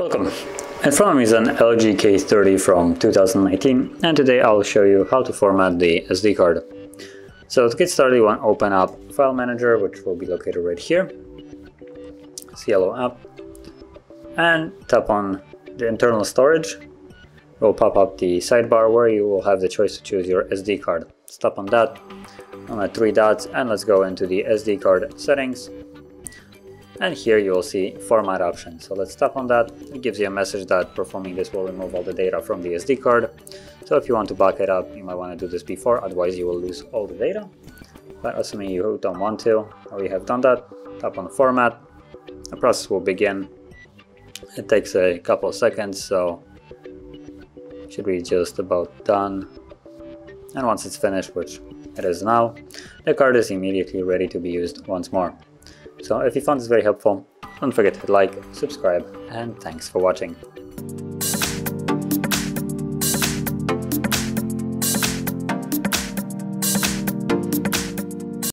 Welcome. In front of me is an LG K30 from 2019 and today I'll show you how to format the SD card. So to get started you want to open up File Manager which will be located right here. Cielo app and tap on the internal storage. It will pop up the sidebar where you will have the choice to choose your SD card. Tap on that on the three dots and let's go into the SD card settings and here you will see format option. So let's tap on that. It gives you a message that performing this will remove all the data from the SD card. So if you want to back it up, you might want to do this before, otherwise you will lose all the data. But assuming you don't want to, or you have done that, tap on format. The process will begin. It takes a couple of seconds, so should be just about done. And once it's finished, which it is now, the card is immediately ready to be used once more. So if you found this very helpful, don't forget to hit like, subscribe, and thanks for watching.